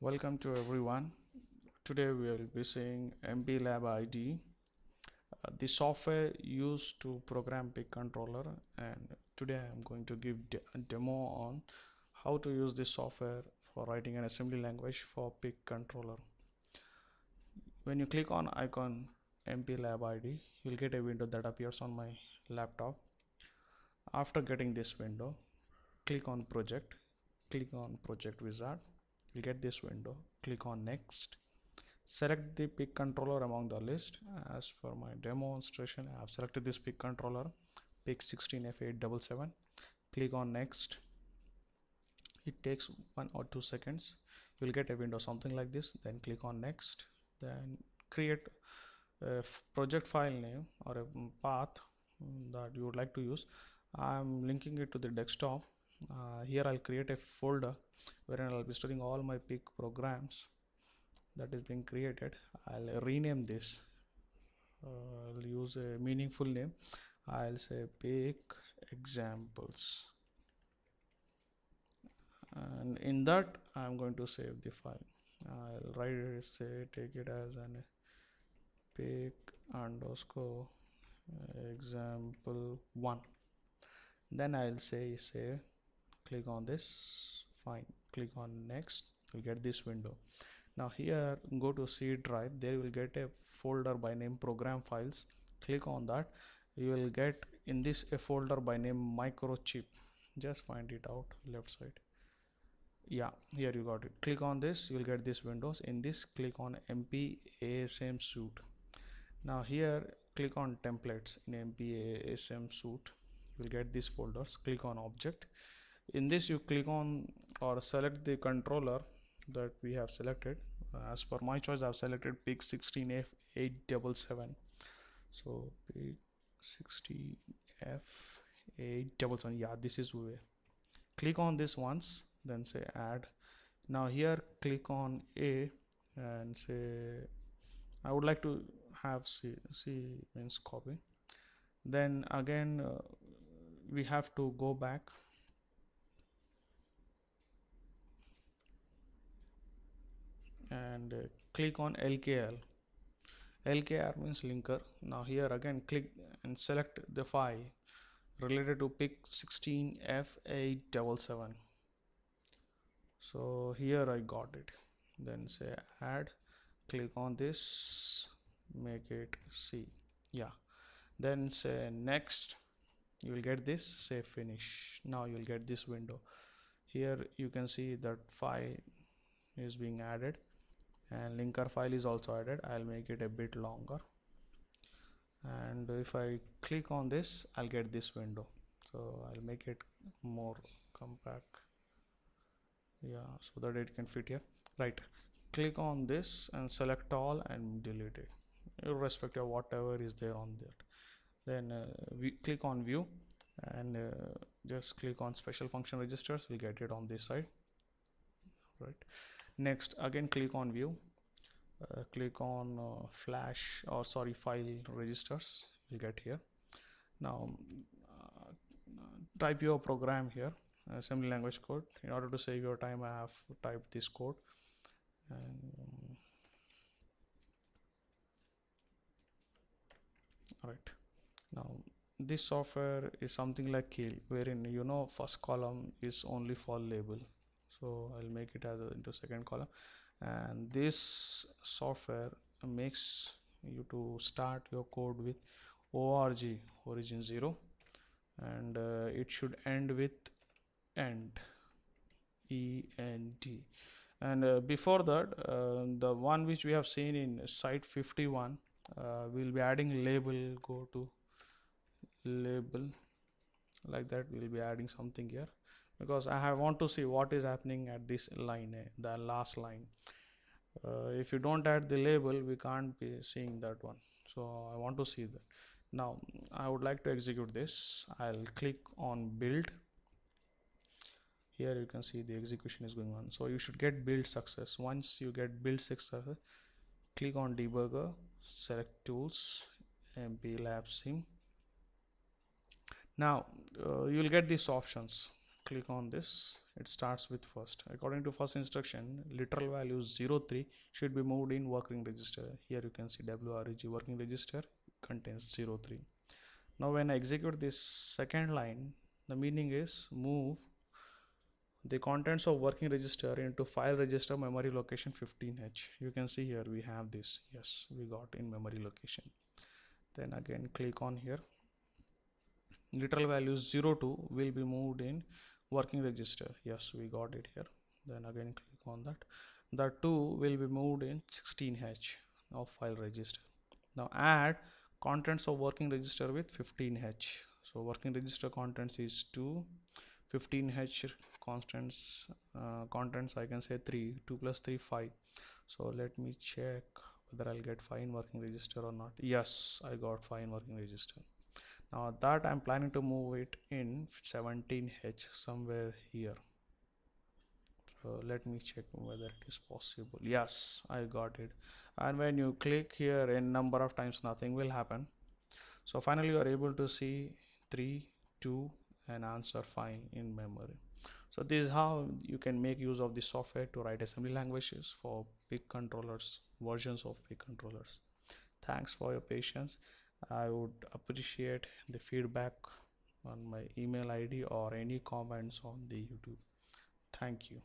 Welcome to everyone. Today we will be seeing MPLAB ID, uh, the software used to program PIC controller and today I am going to give de a demo on how to use this software for writing an assembly language for PIC controller. When you click on icon MPLAB ID, you'll get a window that appears on my laptop. After getting this window, click on project, click on project wizard you get this window. Click on next. Select the PIC controller among the list. As for my demonstration I have selected this PIC controller PIC 16F877 click on next. It takes one or two seconds. You'll get a window something like this. Then click on next. Then create a project file name or a path that you would like to use. I'm linking it to the desktop uh, here I'll create a folder wherein I'll be storing all my PIC programs that is being created. I'll rename this. Uh, I'll use a meaningful name. I'll say PIC examples. And in that I'm going to save the file. I'll write it say take it as an PIC underscore example one. Then I'll say save click on this. Fine. Click on next. You'll get this window. Now here go to C drive. There you will get a folder by name program files. Click on that. You will get in this a folder by name microchip. Just find it out. Left side. Yeah here you got it. Click on this. You will get this windows. In this click on mp asm suite now here click on templates. In MPASM suite you will get these folders. Click on object in this you click on or select the controller that we have selected. Uh, as per my choice I've selected PIC 16F877 so PIC 16F877 yeah this is way click on this once then say add. Now here click on A and say I would like to have C, C means copy. Then again uh, we have to go back and uh, click on LKL LKR means linker. Now here again click and select the file related to PIC 16F877 so here I got it. Then say add click on this make it C. Yeah. Then say next you will get this say finish. Now you will get this window. Here you can see that file is being added and linker file is also added. I'll make it a bit longer. And if I click on this I'll get this window. So I'll make it more compact. Yeah so that it can fit here. Right. Click on this and select all and delete it irrespective of whatever is there on that. Then uh, we click on view and uh, just click on special function registers. We get it on this side. Right next again click on view. Uh, click on uh, flash or sorry file registers. You get here. Now uh, type your program here assembly language code. In order to save your time I have typed this code. And um, right. Now this software is something like Keil wherein you know first column is only for label so I'll make it as a, into second column. And this software makes you to start your code with org origin 0 and uh, it should end with end end and uh, before that uh, the one which we have seen in site 51 uh, we'll be adding label go to label. Like that we'll be adding something here because I want to see what is happening at this line eh, the last line. Uh, if you don't add the label we can't be seeing that one. So I want to see that. Now I would like to execute this. I'll click on build. Here you can see the execution is going on. So you should get build success. Once you get build success click on debugger select tools MPLAB SIM. Now uh, you'll get these options click on this it starts with first. According to first instruction literal value 03 should be moved in working register. Here you can see wreg working register contains 03 now when I execute this second line the meaning is move the contents of working register into file register memory location 15h you can see here we have this. Yes we got in memory location. Then again click on here. Literal value 02 will be moved in working register. Yes we got it here. Then again click on that. The 2 will be moved in 16h of file register. Now add contents of working register with 15h so working register contents is 2 15h constants uh, contents I can say 3 2 plus 3 5 so let me check whether I'll get fine working register or not. Yes I got fine working register now that I'm planning to move it in 17h somewhere here. So let me check whether it is possible. Yes I got it. And when you click here in number of times nothing will happen. So finally you are able to see 3 2 and answer fine in memory. So this is how you can make use of the software to write assembly languages for PIC controllers versions of PIC controllers. Thanks for your patience I would appreciate the feedback on my email ID or any comments on the YouTube. Thank you.